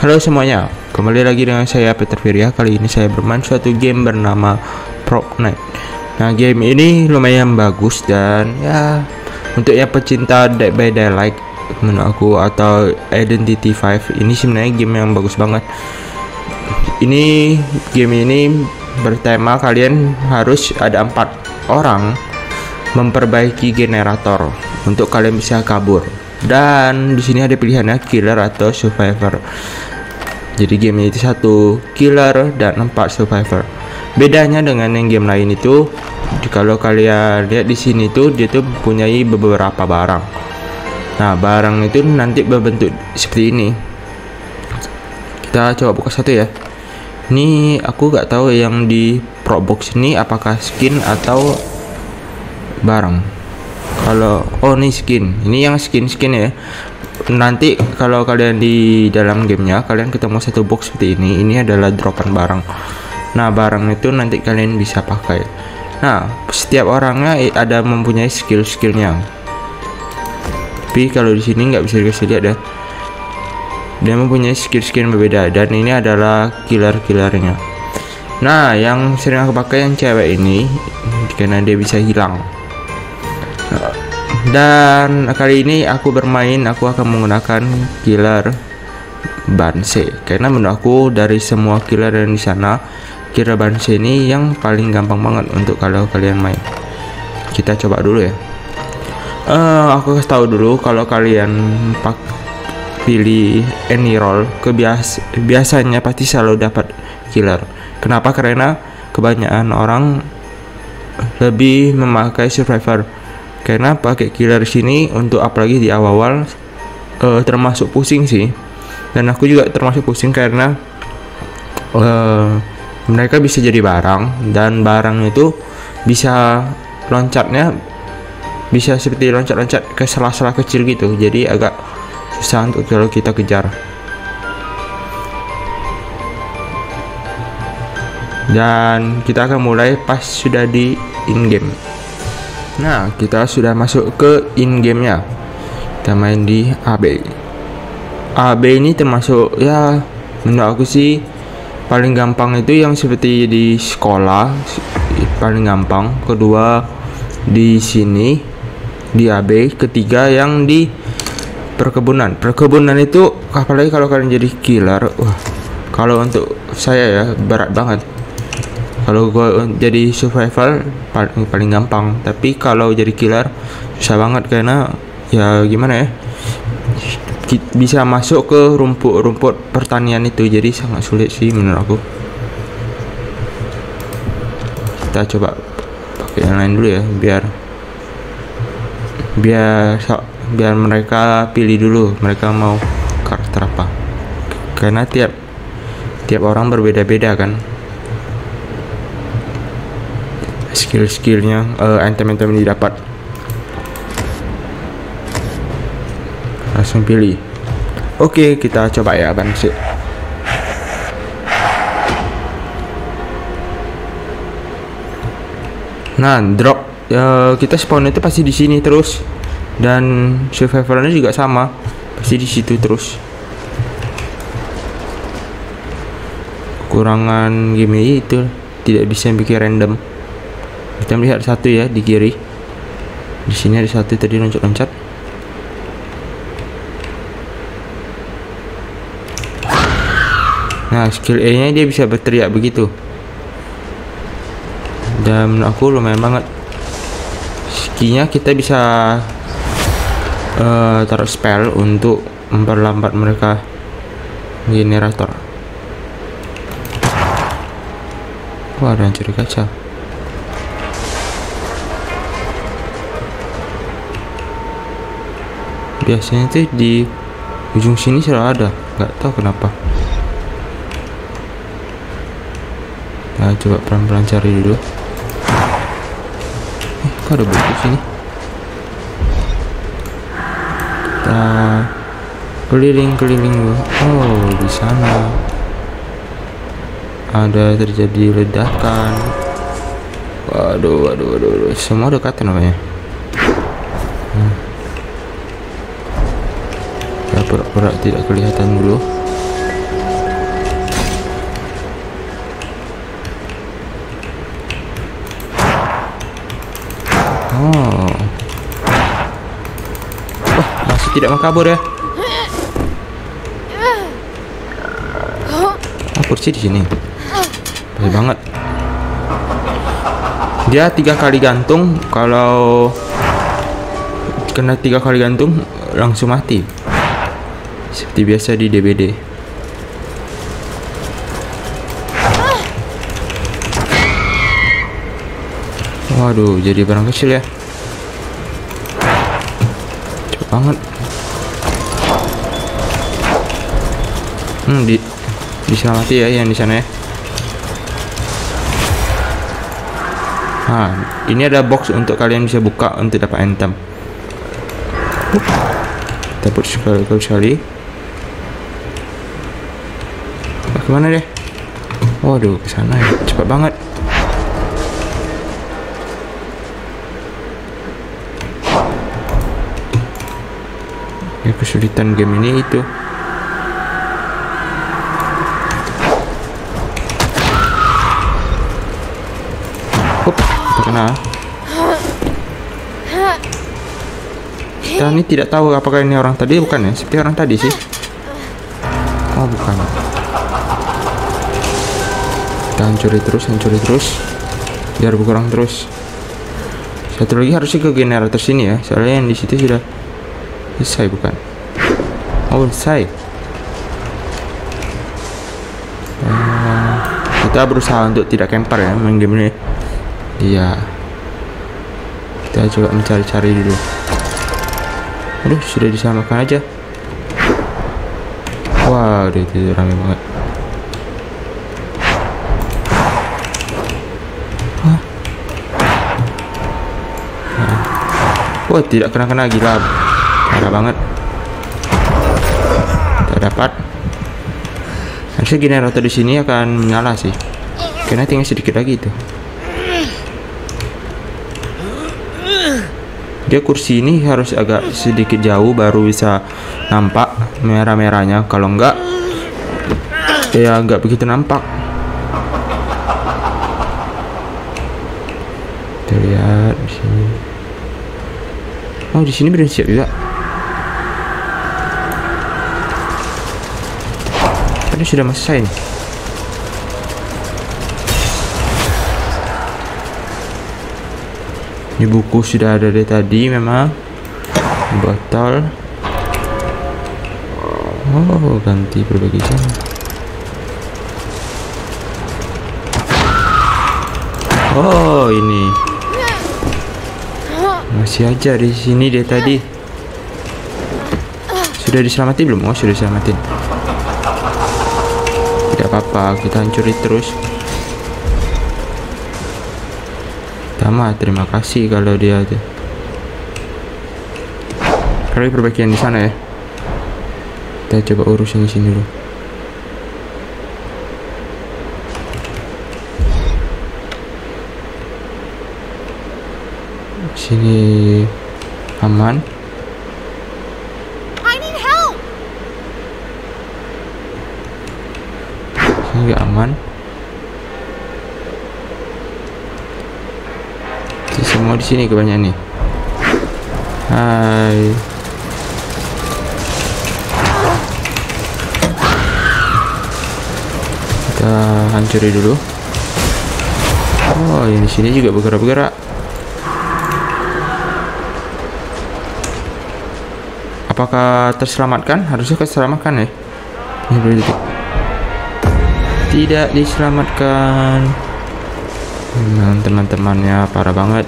Halo semuanya, kembali lagi dengan saya Peter Firya. Kali ini saya bermain suatu game bernama Prop Night. Nah, game ini lumayan bagus dan ya untuk yang pecinta Dead by Daylight menurut aku atau Identity 5 ini sebenarnya game yang bagus banget. Ini game ini bertema kalian harus ada empat orang memperbaiki generator untuk kalian bisa kabur dan di sini ada pilihannya killer atau survivor jadi game itu satu killer dan empat survivor. Bedanya dengan yang game lain itu kalau kalian lihat di sini tuh dia tuh mempunyai beberapa barang. Nah barang itu nanti berbentuk seperti ini. Kita coba buka satu ya. Ini aku gak tahu yang di pro box ini apakah skin atau barang. Kalau oh ini skin. Ini yang skin skin ya nanti kalau kalian di dalam gamenya kalian ketemu satu box seperti ini. Ini adalah dropan barang. Nah barang itu nanti kalian bisa pakai. Nah setiap orangnya ada mempunyai skill skillnya tapi kalau di sini nggak bisa dikasih lihat ya. Dia mempunyai skill skill berbeda dan ini adalah killer killernya nah yang sering aku pakai yang cewek ini karena dia bisa hilang dan kali ini aku bermain aku akan menggunakan killer Banse karena menurut aku dari semua killer yang di sana killer Banse ini yang paling gampang banget untuk kalau kalian main. Kita coba dulu ya. Uh, aku kasih tahu dulu kalau kalian pak pilih any role kebias biasanya pasti selalu dapat killer. Kenapa? Karena kebanyakan orang lebih memakai survivor karena pakai killer sini untuk apalagi di awal-awal uh, termasuk pusing sih. Dan aku juga termasuk pusing karena uh, mereka bisa jadi barang dan barang itu bisa loncatnya bisa seperti loncat-loncat ke sela-sela kecil gitu. Jadi agak susah untuk kalau kita kejar. Dan kita akan mulai pas sudah di in game Nah, kita sudah masuk ke in game-nya. Kita main di AB. AB ini termasuk ya menurut aku sih paling gampang itu yang seperti di sekolah paling gampang. Kedua di sini di AB, ketiga yang di perkebunan. Perkebunan itu apalagi kalau kalian jadi killer, wah kalau untuk saya ya berat banget kalau gue jadi survival paling paling gampang. Tapi kalau jadi killer susah banget karena ya gimana ya bisa masuk ke rumput-rumput pertanian itu. Jadi sangat sulit sih menurut aku. Kita coba pakai yang lain dulu ya biar biar biar mereka pilih dulu mereka mau karakter apa. Karena tiap tiap orang berbeda-beda kan skill-skillnya uh, item-item yang didapat. Langsung pilih. Oke okay, kita coba ya bang sih nah drop. Ya kita spawn itu pasti di sini terus. Dan survivalnya juga sama. Pasti di situ terus. Kurangan game itu tidak bisa bikin random kita melihat satu ya di kiri. Di sini ada satu tadi loncat-loncat. Nah skill A nya dia bisa berteriak begitu. Dan aku lumayan banget. Skill kita bisa uh, taruh spell untuk memperlambat mereka generator. Wah ada yang curi kaca biasanya tuh di ujung sini selalu ada. Nggak tahu kenapa. Nah coba pelan-pelan cari dulu. Eh kok ada buku sini? Kita keliling-keliling dulu. Oh di sana. Ada terjadi ledakan. Waduh waduh waduh, waduh. semua dekat namanya pura-pura tidak kelihatan dulu. Oh. Wah masih tidak mau kabur ya? Ah, kursi di sini. Pasti banget. Dia tiga kali gantung kalau kena tiga kali gantung langsung mati seperti biasa di DBD waduh jadi barang kecil ya cepet banget hmm di diselamati ya yang di sana ya Nah, ini ada box untuk kalian bisa buka untuk dapat item. Kita put sekali sekali. Ke mana deh? Waduh, ke sana ya. Cepat banget. Ya kesulitan game ini itu. Hup, kita kena. Kita ini tidak tahu apakah ini orang tadi bukan ya? Seperti orang tadi sih. Oh, bukan. Kita hancuri terus, hancuri terus. Biar berkurang terus. Satu lagi harusnya ke generator sini ya. Soalnya yang di situ sudah selesai bukan? Oh, selesai. Eh, kita berusaha untuk tidak camper ya main game ini. Iya. Kita coba mencari-cari dulu. Aduh, sudah disamakan aja. Wah, wow, itu ramai banget. Wah, tidak kena-kena gila. Parah banget. Tidak dapat. Harusnya generator di sini akan menyala sih. Karena tinggal sedikit lagi itu. dia kursi ini harus agak sedikit jauh baru bisa nampak merah-merahnya kalau enggak ya enggak begitu nampak kita di sini oh di sini sudah siap juga tadi sudah selesai nih Ini buku sudah ada dari tadi memang. Botol. Oh, ganti berbagi jam. Oh, ini. Masih aja di sini dia tadi. Sudah diselamati belum? Oh, sudah diselamatin. Tidak apa-apa, kita hancuri terus. Tama, terima kasih kalau dia aja. Kali perbaikian di sana ya. Kita coba urus yang sini dulu. Sini aman. I need help. Sini juga aman. semua di sini kebanyakan nih. Hai. Kita hancuri dulu. Oh, yang di sini juga bergerak-bergerak. Apakah terselamatkan? Harusnya terselamatkan ya. Ini. Tidak diselamatkan. Hmm, teman-temannya parah banget.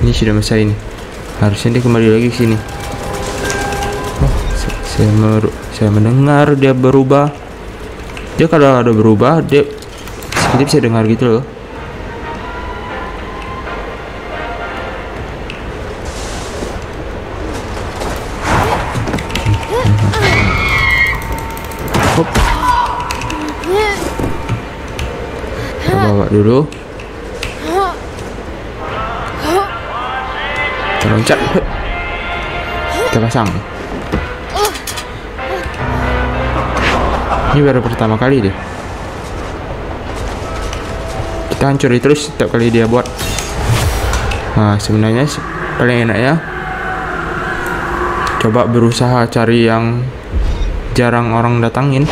ini sudah selesai ini harusnya dia kembali lagi ke sini oh, saya saya mendengar dia berubah dia kalau ada berubah dia seperti bisa dengar gitu loh dulu. Kita loncat kita pasang ini baru pertama kali deh kita hancuri terus setiap kali dia buat. Nah sebenarnya paling enak ya coba berusaha cari yang jarang orang datangin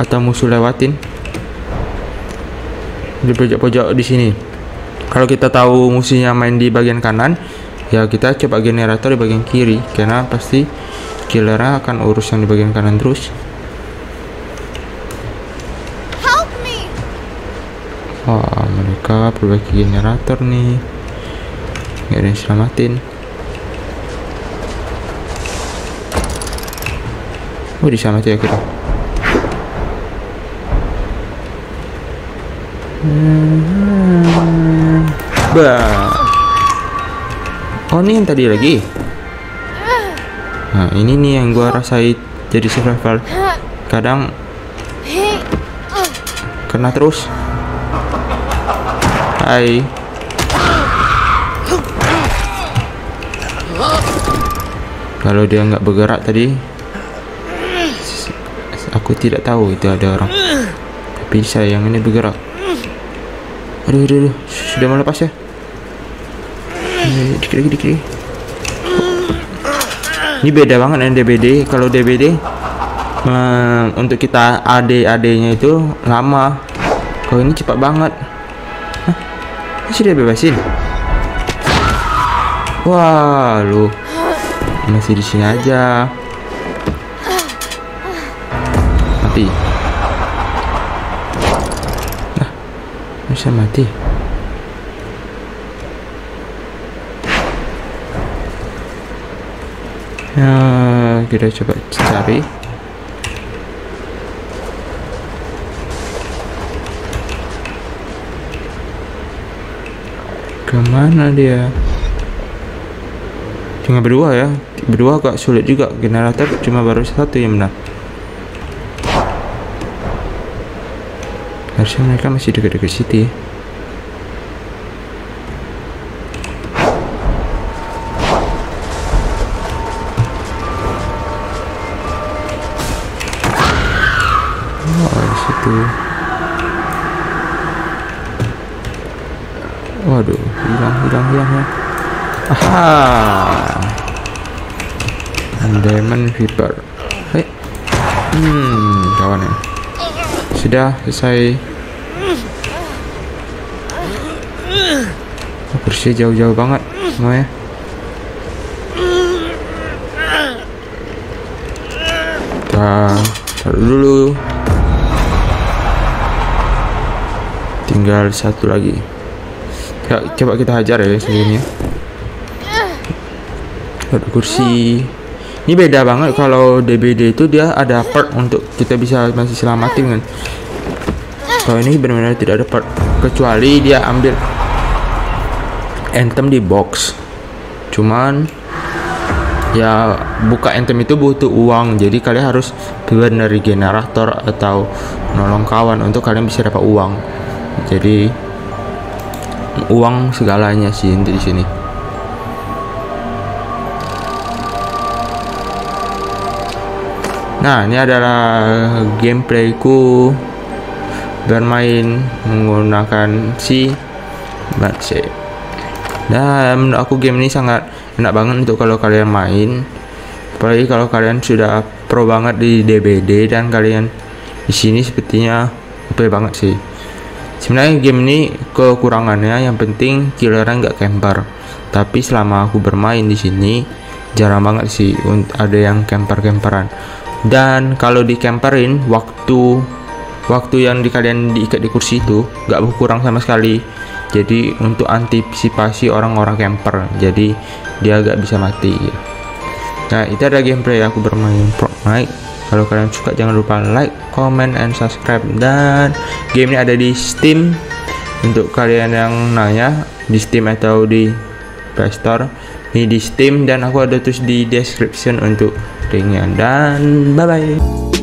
atau musuh lewatin di pojok-pojok di sini. Kalau kita tahu musuhnya main di bagian kanan ya kita coba generator di bagian kiri karena pasti killernya akan urus yang di bagian kanan terus. Wah mereka perbaiki generator nih. Nggak ada yang selamatin. Oh diselamatin ya kita Bah. Oh ini yang tadi lagi. Nah ini nih yang gua rasain jadi survival. Kadang kena terus. Hai. Kalau dia nggak bergerak tadi, aku tidak tahu itu ada orang. Tapi sayang ini bergerak. Aduh, aduh, aduh. sudah mau lepas ya? Dikit lagi, dikit. Ini beda banget dengan DBD. Kalau DBD um, untuk kita AD-AD-nya itu lama. Kalau ini cepat banget. Hah? Sudah bebasin. Wah, lu masih di sini aja. Mati. Bisa mati. Ya, kita coba cari. Ke mana dia? Cuma berdua ya. Berdua agak sulit juga. Generator cuma baru satu yang benar. Harusnya mereka masih dekat-dekat situ. ya. Oh. Waduh, hilang, hilang, hilang ya. Aha. Diamond Viper. Hei. Hmm, kawan ya. Sudah selesai. Oh, kursi jauh-jauh banget semuanya. Kita taruh dulu. Tinggal satu lagi. Ya, coba kita hajar ya sebelumnya. Kursi. Ini beda banget kalau DBD itu dia ada part untuk kita bisa masih selamatin kan. Kalau ini benar-benar tidak ada part kecuali dia ambil anthem di box. Cuman ya buka anthem itu butuh uang. Jadi kalian harus keluar dari generator atau nolong kawan untuk kalian bisa dapat uang. Jadi uang segalanya sih di sini. Nah ini adalah gameplayku. Bermain menggunakan si Batse dan menurut aku game ini sangat enak banget untuk kalau kalian main. Apalagi kalau kalian sudah pro banget di DBD dan kalian di sini sepertinya OP banget sih. Sebenarnya game ini kekurangannya yang penting killernya nggak camper. Tapi selama aku bermain di sini jarang banget sih ada yang camper-camperan. Dan kalau di waktu waktu yang di kalian diikat di kursi itu nggak berkurang sama sekali jadi untuk antisipasi orang-orang camper jadi dia agak bisa mati nah itu ada gameplay aku bermain. Fortnite kalau kalian suka jangan lupa like comment and subscribe. Dan game ini ada di Steam. Untuk kalian yang nanya di Steam atau di Play Store ini di Steam. Dan aku ada terus di description untuk linknya. Dan bye bye